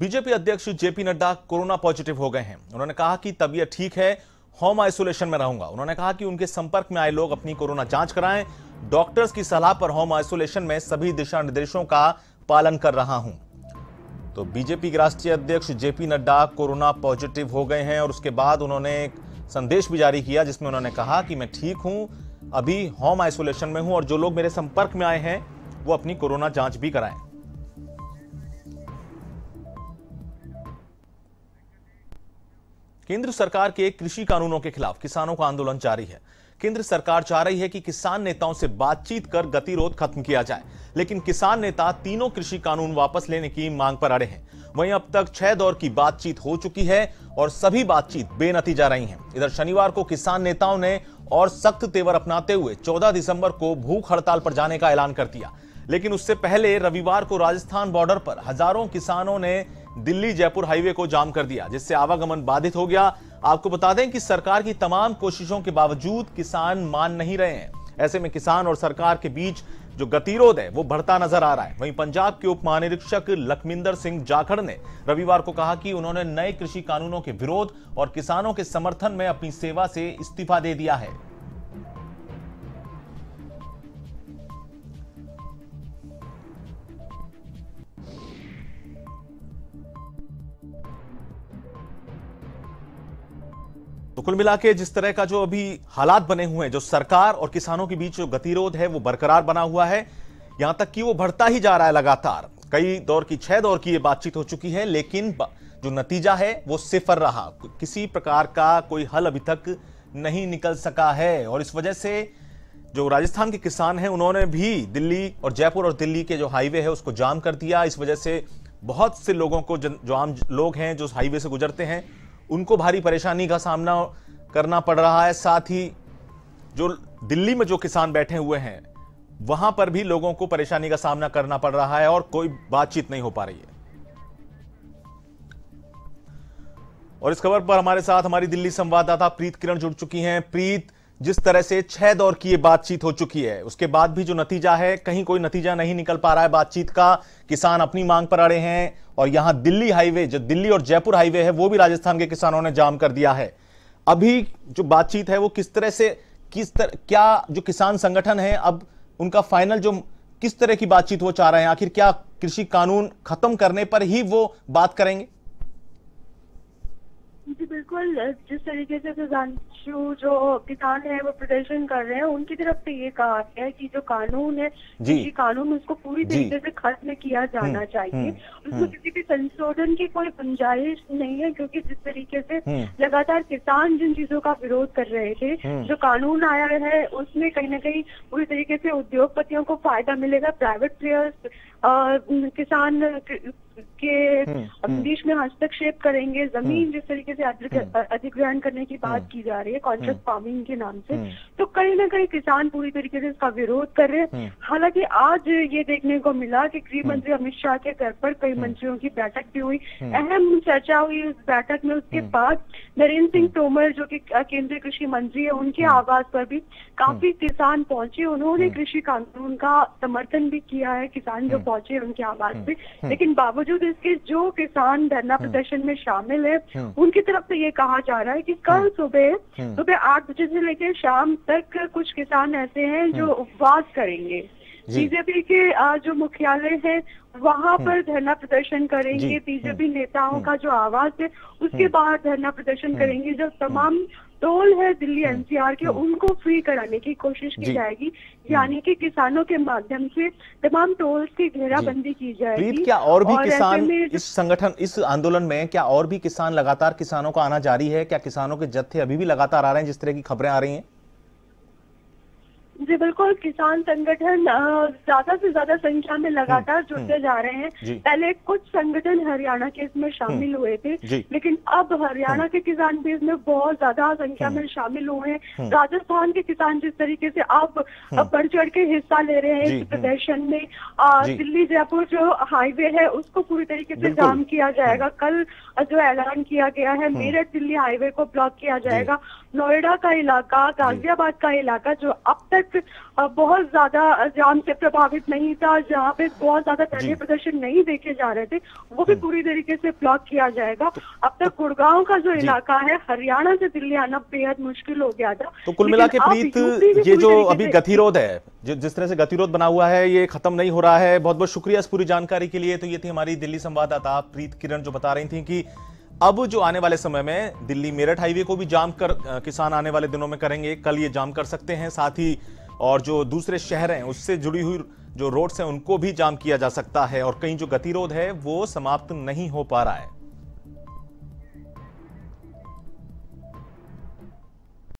BJP अध्यक्ष JP Nadda corona positive हो गए हैं। उन्होंने कहा कि तबीयत ठीक है, होम आइसोलेशन में रहूँगा। उन्होंने कहा कि उनके संपर्क में आए लोग अपनी कोरोना जाँच कराएँ। डॉक्टर्स की सलाह पर होम आइसोलेशन में सभी दिशा निर्देशों का पालन कर रहा हूँ। तो बीजेपी के राष्ट्रीय अध्यक्ष जेपी नड्डा कोरोना पॉजिटिव हो गए हैं और उसके बाद उन्होंने एक संदेश भी जारी किया जिसमें उन्होंने कहा कि मैं ठीक हूँ, अभी होम आइसोलेशन में हूँ और जो लोग मेरे संपर्क में आए हैं, वो अपनी कोरोना जाँच भी कराएँ। केंद्र सरकार के कृषि कानूनों के खिलाफ किसानों का आंदोलन जारी है। केंद्र सरकार चाह रही है कि किसान नेताओं से बातचीत कर गतिरोध खत्म किया जाए, लेकिन किसान नेता तीनों कृषि कानून वापस लेने की मांग पर अड़े हैं। वहीं अब तक छह दौर की बातचीत हो चुकी है और सभी बातचीत बेनतीजा रही हैं। इधर शनिवार को किसान नेताओं ने और सख्त तेवर अपनाते हुए 14 दिसंबर को भूख हड़ताल पर जाने का ऐलान कर दिया। लेकिन उससे पहले रविवार को राजस्थान बॉर्डर पर हज़ारों किसानों ने दिल्ली जयपुर हाईवे को जाम कर दिया, जिससे आवागमन बाधित हो गया। आपको बता दें कि सरकार की तमाम कोशिशों के बावजूद किसान मान नहीं रहे हैं। ऐसे में किसान और सरकार के बीच जो गतिरोध है, वो बढ़ता नज़र आ रहा है। वहीं पंजाब के उप महानिरीक्षक लखमिंदर सिंह जाखड़ ने रविवार को कहा कि उन्होंने नए कृषि कानूनों के विरोध और किसानों के समर्थन में अपनी सेवा से इस्तीफा दे दिया है। तो कुल मिला के जिस तरह का जो अभी हालात बने हुए हैं, जो सरकार और किसानों के बीच जो गतिरोध है, वो बरकरार बना हुआ है। यहाँ तक कि वो बढ़ता ही जा रहा है लगातार। कई दौर की, छह दौर की ये बातचीत हो चुकी है, लेकिन जो नतीजा है, वो सिफर रहा। किसी प्रकार का कोई हल अभी तक नहीं निकल सका है। और इस वजह से जो राजस्थान के किसान हैं, उन्होंने भी दिल्ली और जयपुर और दिल्ली के जो हाईवे है, उसको जाम कर दिया। इस वजह से बहुत से लोगों को जो आम लोग हैं, जो हाईवे से गुजरते हैं उनको भारी परेशानी का सामना करना पड़ रहा है। साथ ही जो दिल्ली में जो किसान बैठे हुए हैं, वहाँ पर भी लोगों को परेशानी का सामना करना पड़ रहा है और कोई बातचीत नहीं हो पा रही है। और इस खबर पर हमारे साथ हमारी दिल्ली संवाददाता प्रीत किरण जुड़ चुकी हैं। प्रीत जिस तरह से छह दौर की ये बातचीत हो चुकी है, उसके बाद भी जो नतीजा है, कहीं कोई नतीजा नहीं निकल पा रहा है बातचीत का। किसान अपनी मांग पर अड़े हैं और यहाँ दिल्ली हाईवे, जो दिल्ली और जयपुर हाईवे है, वो भी राजस्थान के किसानों ने जाम कर दिया है। अभी जो बातचीत है, वो किस तरह से, किस तरह क्या जो किसान संगठन है, अब उनका फाइनल जो किस तरह की बातचीत वो चाह रहे हैं, आखिर क्या कृषि कानून खत्म करने पर ही वो बात करेंगे? जी, बिल्कुल, जिस तरीके से सुधांशु जो किसान है वो प्रदर्शन कर रहे हैं उनकी तरफ़ से ये कहा गया है कि जो कानून है जी। कानून उसको पूरी तरीके से खत्म किया जाना हम्म, चाहिए। हम्म, उसमें हम्म। किसी भी संशोधन की कोई गुंजाइश नहीं है क्योंकि जिस तरीके से लगातार किसान जिन चीज़ों का विरोध कर रहे थे जो कानून आया है उसमें कहीं ना कहीं पूरी तरीके से उद्योगपतियों को फ़ायदा मिलेगा प्राइवेट प्लेयर्स किसान के हम्म, हम्म। देश में हस्तक्षेप करेंगे ज़मीन हम्म। जिस तरीके से अधिग्रहण करने की बात की जा रही है कॉन्ट्रैक्ट फ़ार्मिंग के नाम से तो कहीं ना कहीं किसान पूरी तरीके से इसका विरोध कर रहे हैं। हालाँकि आज ये देखने को मिला कि गृह मंत्री अमित शाह के घर पर कई मंत्रियों की बैठक भी हुई। अहम चर्चा हुई उस बैठक में उसके बाद नरेंद्र सिंह तोमर जो कि केंद्रीय कृषि मंत्री है उनके आवास पर भी काफ़ी किसान पहुँचे। उन्होंने कृषि कानून का समर्थन भी किया है किसान जो पहुँचे उनके आवास पे। लेकिन बावजूद बावजूद इसके जो किसान धरना हम्म। प्रदर्शन में शामिल है हम्म। उनकी तरफ़ से ये कहा जा रहा है कि कल हम्म। सुबह सुबह आठ बजे से लेकर शाम तक कुछ किसान ऐसे हैं जो उपवास करेंगे। बीजेपी के जो मुख्यालय है वहाँ पर धरना प्रदर्शन करेंगे। बीजेपी नेताओं का जो आवाज़ है उसके बाहर धरना प्रदर्शन करेंगे। जो तमाम टोल है दिल्ली एनसीआर के उनको फ्री कराने की कोशिश की जाएगी यानी कि किसानों के माध्यम से तमाम टोल्स की घेराबंदी की जाएगी। क्या और भी और किसान इस संगठन इस आंदोलन में क्या और भी किसान लगातार किसानों का आना जारी है? क्या किसानों के जत्थे अभी भी लगातार आ रहे हैं जिस तरह की खबरें आ रही हैं? जी बिल्कुल किसान संगठन ज़्यादा से ज़्यादा संख्या में लगातार हम्म, जुड़ते हम्म। जा रहे हैं। पहले कुछ संगठन हरियाणा के इसमें शामिल हुए थे लेकिन अब हरियाणा हम्म। के किसान भी इसमें बहुत ज़्यादा संख्या में शामिल हुए हैं। राजस्थान के किसान जिस तरीके से अब बढ़ चढ़ के हिस्सा ले रहे हैं इस प्रदर्शन में दिल्ली जयपुर जो हाईवे है उसको पूरी तरीके से जाम किया जाएगा। कल जो ऐलान किया गया है मेरठ दिल्ली हाईवे को ब्लॉक किया जाएगा। नोएडा का इलाका गाजियाबाद का इलाका जो अब तक तक बहुत ज़्यादा जाम से प्रभावित नहीं था जहाँ पे बहुत ज़्यादा धरने प्रदर्शन नहीं देखे जा रहे थे वो भी पूरी तरीके से ब्लॉक किया जाएगा। अब तक गुड़गांव का जो इलाका है हरियाणा से दिल्ली आना बेहद मुश्किल हो गया था। तो कुल मिला के प्रीत ये जो अभी गतिरोध है जिस तरह से गतिरोध बना हुआ है ये खत्म नहीं हो रहा है। बहुत बहुत शुक्रिया इस पूरी जानकारी के लिए। तो ये थी हमारी दिल्ली संवाददाता प्रीत किरण जो बता रही थी कि अब जो आने वाले समय में दिल्ली मेरठ हाईवे को भी जाम कर किसान आने वाले दिनों में करेंगे। कल ये जाम कर सकते हैं। साथ ही और जो दूसरे शहर हैं, उससे जुड़ी हुई जो रोड्स हैं, उनको भी जाम किया जा सकता है। और कहीं जो गतिरोध है, वो समाप्त नहीं हो पा रहा है।